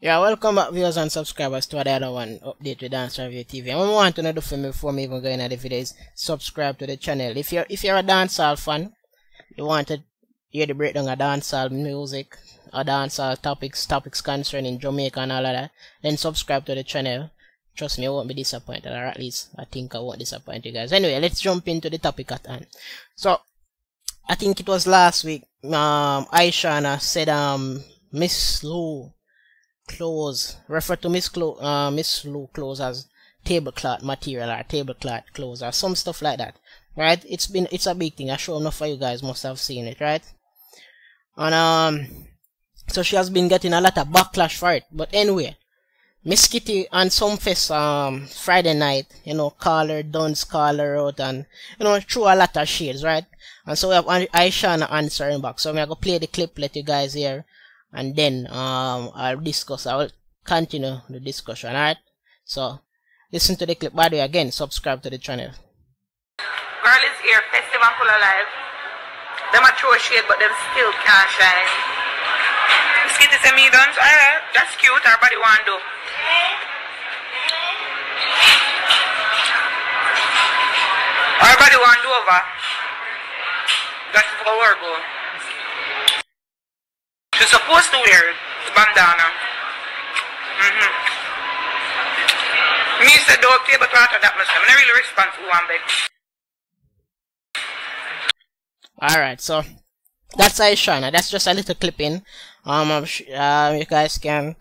Yeah, welcome back viewers and subscribers to another one update with Dance Review TV. And what I want to know do for me before me even going into the video is subscribe to the channel. If you're if you're a dancehall fan, you want to hear the breakdown of dancehall music or dancehall topics, topics concerning Jamaica and all of that, then subscribe to the channel. Trust me, I won't be disappointed, or at least I think I won't disappoint you guys. Anyway, let's jump into the topic at hand. So, I think it was last week, um, Ishawna said, um, Miss Lou clothes refer to Miss Clo uh, Miss Lou clothes as tablecloth material or tablecloth clothes or some stuff like that. Right? It's been it's a big thing. I sure enough for you guys must have seen it, right? And um so she has been getting a lot of backlash for it. But anyway, Miss Kitty and Sumfest um Friday night, you know, call her Duns call her out and you know threw a lot of shades, right? And so we have Ishawna answering back. So I'm gonna play the clip, let you guys hear and then um, I'll discuss, I will continue the discussion, alright? So, listen to the clip. By the way, again, subscribe to the channel. Girl is here, festival full of life. Them a throw shade, but them still can't shine. Skitty say me done, alright, that's cute, our body want to do. Our body want do over. That's for work, go. She's supposed to wear the bandana. Mm-hmm. Me said but after that, myself, I really respond to one bit. Alright, so that's Ishawna. That's just a little clipping. Um, uh, you guys can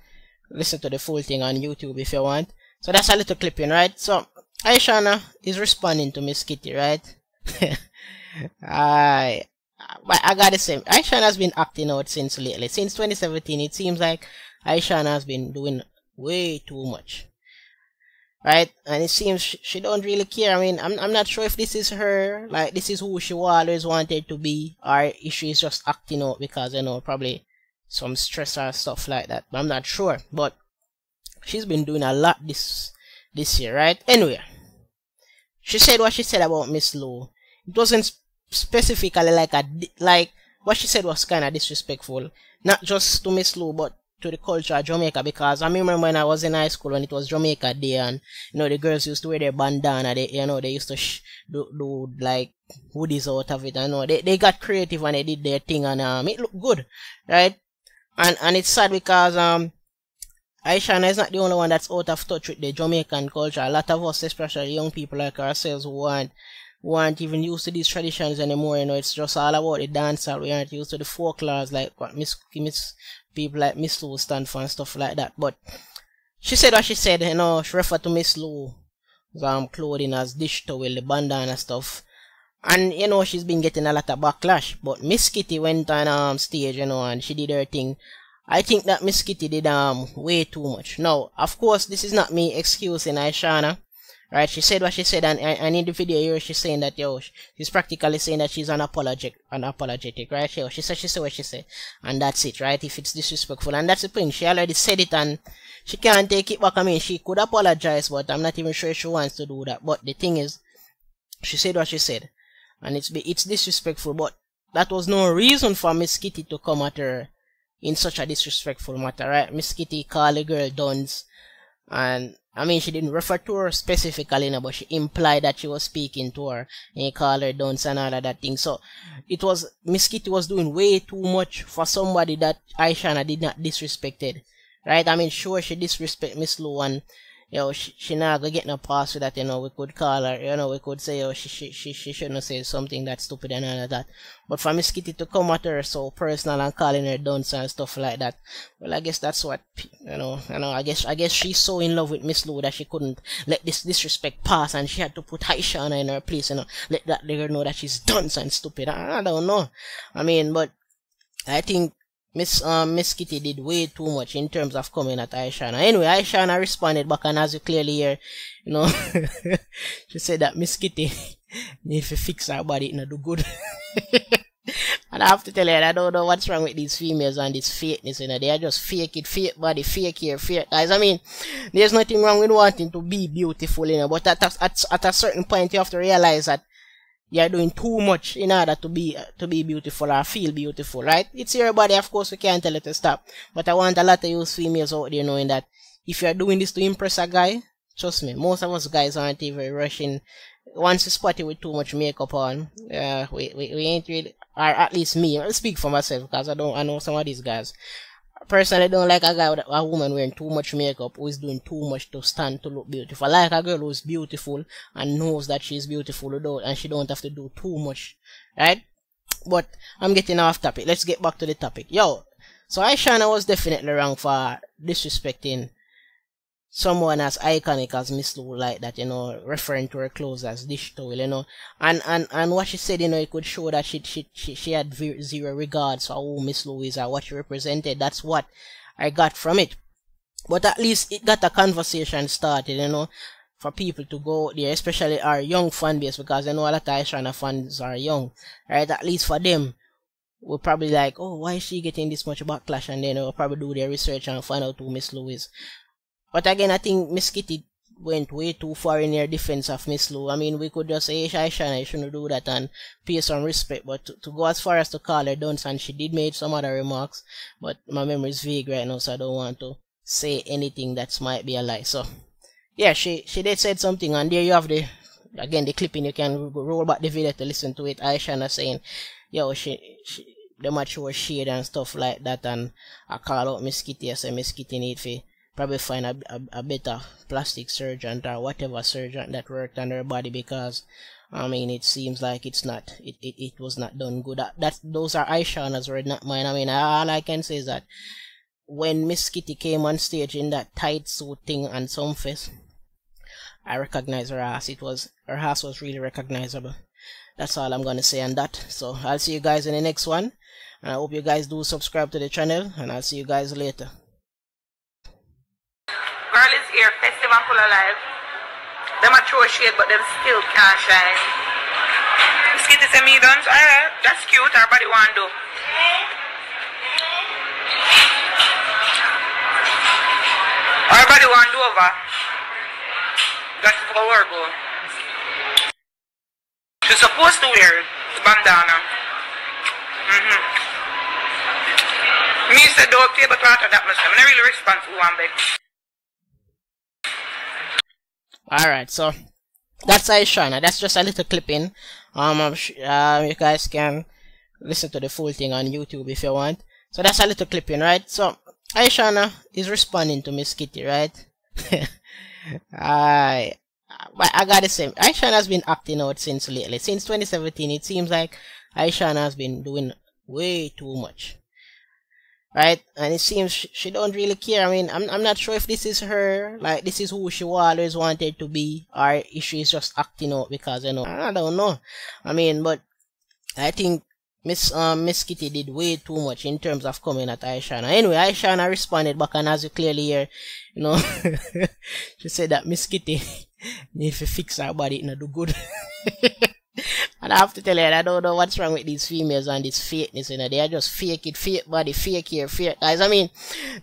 listen to the full thing on YouTube if you want. So that's a little clipping, right? So Ishawna is responding to Miss Kitty, right? I but I gotta say, Ishawna has been acting out since lately. Since 2017, it seems like Ishawna has been doing way too much. Right? And it seems she, she don't really care. I mean, I'm, I'm not sure if this is her, like, this is who she always wanted to be, or if she's just acting out because, you know, probably some stress or stuff like that. But I'm not sure. But she's been doing a lot this, this year, right? Anyway, she said what she said about Miss Lou. It wasn't specifically like a like what she said was kind of disrespectful, not just to Miss Lou but to the culture of Jamaica because I remember when I was in high school and it was Jamaica Day and you know the girls used to wear their bandana, they you know they used to do, do like hoodies out of it. I know they they got creative and they did their thing and um it looked good, right? And and it's sad because um Ishawna is not the only one that's out of touch with the Jamaican culture. A lot of us, especially young people like ourselves, who want we aren't even used to these traditions anymore. You know, it's just all about the dancehall. We aren't used to the folklores like what Miss Miss people like Miss Lou stand for and stuff like that. But she said what she said. You know, she referred to Miss Lou um clothing as dish towel, the bandana stuff. And you know she's been getting a lot of backlash. But Miss Kitty went on um stage, you know, and she did her thing. I think that Miss Kitty did um way too much. Now, of course, this is not me excusing Ishawna right? She said what she said, and, and in the video here, she's saying that, yo, she's practically saying that she's unapologetic, unapologetic, right? Yo, she said, she said what she said, and that's it, right? If it's disrespectful, and that's the thing, she already said it, and she can't take it back. I mean, she could apologize, but I'm not even sure she wants to do that. But the thing is, she said what she said, and it's it's disrespectful, but that was no reason for Miss Kitty to come at her in such a disrespectful matter, right? Miss Kitty called the girl duns, and I mean, she didn't refer to her specifically, but she implied that she was speaking to her and he called her dunce and all of that thing. So it was Miss Kitty was doing way too much for somebody that Ishawna did not disrespected, right? I mean, sure she disrespect Miss Lou and you know, she, she not gonna get no pass with that, you know, we could call her, you know, we could say, oh, she, she, she, she shouldn't say something that stupid and all of that. But for Miss Kitty to come at her so personal and calling her dunce and stuff like that, well, I guess that's what, you know, you know, I guess, I guess she's so in love with Miss Lou that she couldn't let this disrespect pass and she had to put Ishawna in her place, you know, let that girl know that she's dunce and stupid. I, I don't know. I mean, but I think Miss um, Miss Kitty did way too much in terms of coming at Ishawna. Anyway, Ishawna responded back, and as you clearly hear, you know, she said that Miss Kitty need to fix her body, you know, do good. and I have to tell you, I don't know what's wrong with these females and this fakeness, you know, they are just fake it, fake body, fake hair, fake guys. I mean, there's nothing wrong with wanting to be beautiful, you know, but at a, at, at a certain point, you have to realize that you're doing too much in order to be to be beautiful or feel beautiful, right? It's your body, of course, we can't tell it to stop. But I want a lot of you females out there knowing that if you're doing this to impress a guy, trust me, most of us guys aren't even rushing. Once you spot you with too much makeup on, uh, we, we, we ain't really, or at least me, I'll speak for myself because I don't, I know some of these guys personally don't like a guy with a woman wearing too much makeup who is doing too much to stand to look beautiful. I like a girl who's beautiful and knows that she's beautiful without and she don't have to do too much. Right? But I'm getting off topic. Let's get back to the topic. Yo, so Ishawna was definitely wrong for disrespecting someone as iconic as Miss Lou like that, you know, referring to her clothes as dish towel, you know, and and and what she said, you know, it could show that she she she, she had zero regards for who Miss Lou is or what she represented. That's what I got from it. But at least it got a conversation started, you know, for people to go there, especially our young fan base, because I know a lot of Ishawna fans are young, right? At least for them, will probably like, oh, why is she getting this much backlash? And then they'll probably do their research and find out who Miss Lou is. But again, I think Miss Kitty went way too far in her defense of Miss Lou. I mean, we could just say, hey, Shana, you shouldn't do that and pay some respect. But to, to, go as far as to call her dunce, and she did make some other remarks, but my memory is vague right now, so I don't want to say anything that might be a lie. So, yeah, she she did said something, and there you have the again the clipping. You can roll back the video to listen to it. Ishawna saying, yo, she, she the match was and stuff like that, and I call out Miss Kitty. I say Miss Kitty need to probably find a, a, a better plastic surgeon or whatever surgeon that worked on her body because I mean it seems like it's not it, it, it was not done good. That, that those are Ishawna's word not mine. I mean all I can say is that when Miss Kitty came on stage in that tight suit thing and some face I recognize her ass. It was her ass was really recognizable. That's all I'm gonna say on that. So I'll see you guys in the next one. And I hope you guys do subscribe to the channel and I'll see you guys later Here, festive and full of life. Them a throw shade, but them still can't shine. Skin is a me done. Alright, that's cute. Our body want to do. Our body want do over. That's for our go. She's supposed to wear the bandana. Mm-hmm. Me said pay, but after that, I'm not really responsible one bit. Alright, so that's Ishawna. That's just a little clipping. Um, um, you guys can listen to the full thing on YouTube if you want. So that's a little clipping, right? So Ishawna is responding to Miss Kitty, right? I, I gotta say, Ishawna has been acting out since lately. Since 2017, it seems like Ishawna has been doing way too much right? And it seems she, she, don't really care. I mean, I'm I'm not sure if this is her, like this is who she always wanted to be, or if she's just acting out because you know I don't know. I mean, but I think Miss um Miss Kitty did way too much in terms of coming at Ishawna. Anyway, Ishawna responded back, and as you clearly hear, you know, she said that Miss Kitty need to fix her body, know, do good. And I have to tell you, I don't know what's wrong with these females and this fakeness, you know. They are just fake it, fake body, fake hair, fake guys. I mean,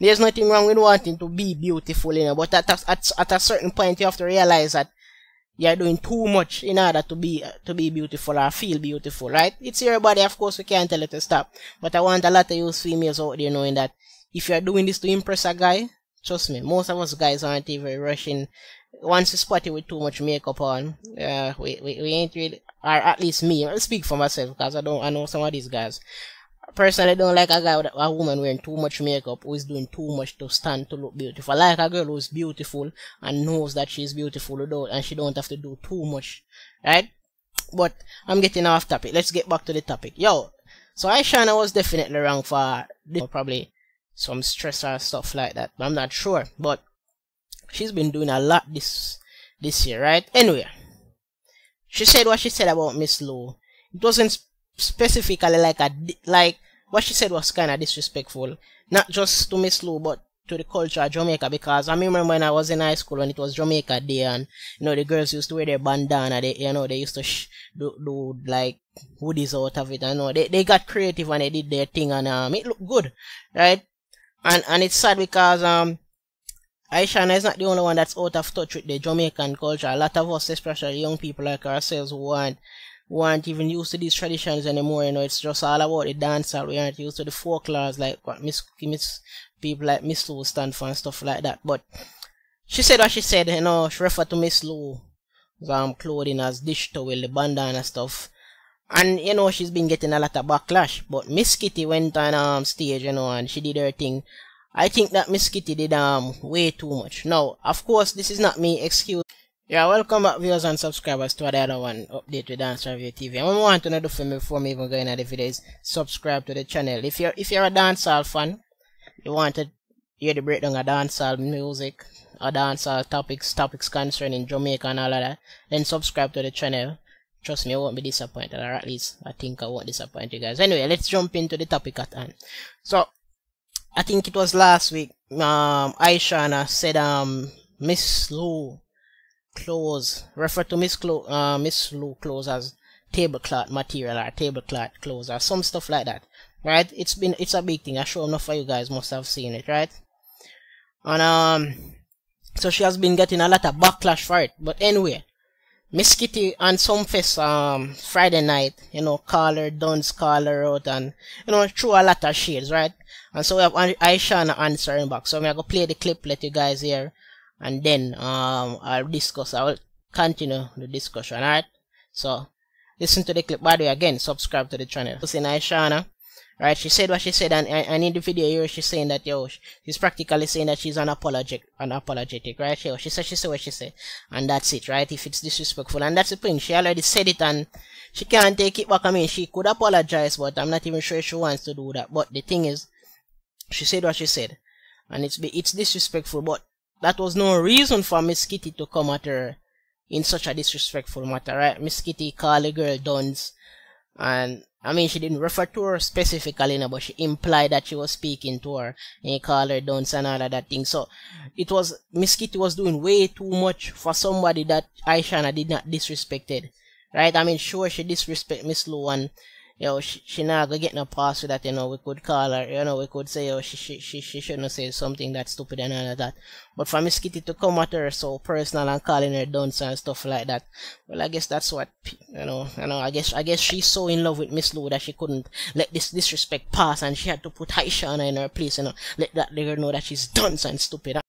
there's nothing wrong with wanting to be beautiful, you know. But at a, at, at a certain point, you have to realize that you're doing too much in order to be to be beautiful or feel beautiful, right? It's your body, of course, we can't tell it to stop. But I want a lot of you females out there knowing that if you're doing this to impress a guy, trust me, most of us guys aren't even rushing once you spot you with too much makeup on, uh, we, we, we ain't really, or at least me, I'll speak for myself because I don't, I know some of these guys. Personally, don't like a guy with a woman wearing too much makeup who is doing too much to stand to look beautiful. I like a girl who's beautiful and knows that she's beautiful without, and she don't have to do too much, right? But I'm getting off topic. Let's get back to the topic. Yo, so Ishawna was definitely wrong for probably some stress or stuff like that. I'm not sure, but she's been doing a lot this this year, right? Anyway, she said what she said about Miss Lou. It wasn't specifically like a like what she said was kind of disrespectful, not just to Miss Lou, but to the culture of Jamaica because I remember when I was in high school and it was Jamaica Day and you know the girls used to wear their bandana they you know they used to do, do like hoodies out of it I know they, they got creative and they did their thing and um it looked good right and and it's sad because um Ishawna is not the only one that's out of touch with the Jamaican culture. A lot of us, especially young people like ourselves, who want we aren't even used to these traditions anymore. You know, it's just all about the dancehall. We aren't used to the folklores like what Miss Miss people like Miss Lou stand for and stuff like that. But she said what she said. You know, she referred to Miss Lou um clothing as dish towel, the bandana stuff. And you know she's been getting a lot of backlash. But Miss Kitty went on um stage, you know, and she did her thing. I think that Miss Kitty did um way too much. Now, of course, this is not me excuse. Yeah, welcome back viewers and subscribers to the other one update with Dance Review TV. And what I want to know for me before me even going into the video is subscribe to the channel. If you're if you're a dancehall fan, you want to hear the breakdown of dancehall music, or dancehall topics, topics concerning Jamaica and all of that, then subscribe to the channel. Trust me, I won't be disappointed, or at least I think I won't disappoint you guys. Anyway, let's jump into the topic at hand. So, I think it was last week, um, Ishawna said, um, Miss Lou clothes, refer to Miss Clo uh, Miss Lou clothes as tablecloth material or tablecloth clothes or some stuff like that. Right? It's been, it's a big thing. I'm sure enough for you guys must have seen it, right? And, um, so she has been getting a lot of backlash for it. But anyway, Miss Kitty on Sumfest um Friday night, you know, call her, Duns call her out and you know, threw a lot of shades, right? And so we have Ishawna answering back. So I'm gonna play the clip, let you guys hear, and then um I'll discuss I will continue the discussion, alright? So listen to the clip by the way again, subscribe to the channel. Listen Ishawna right? She said what she said, and, and in the video here, she's saying that, yo, she's practically saying that she's unapologetic, unapologetic, right? Yo, she said, she said what she said, and that's it, right? If it's disrespectful, and that's the thing, she already said it, and she can't take it back. I mean, she could apologize, but I'm not even sure she wants to do that. But the thing is, she said what she said, and it's it's disrespectful, but that was no reason for Miss Kitty to come at her in such a disrespectful matter, right? Miss Kitty called the girl duns, and I mean, she didn't refer to her specifically, you know, but she implied that she was speaking to her and he called her dunce and all of that thing. So it was Miss Kitty was doing way too much for somebody that Ishawna did not disrespected, right? I mean, sure she disrespect Miss Lou and you know, she, she not gonna get no pass with that, you know, we could call her, you know, we could say, oh, she, she, she, she shouldn't say something that stupid and all of that. But for Miss Kitty to come at her so personal and calling her dunce and stuff like that, well, I guess that's what, you know, you know, I guess, I guess she's so in love with Miss Lou that she couldn't let this disrespect pass and she had to put Ishawna in her place, you know, let that girl know that she's dunce and stupid.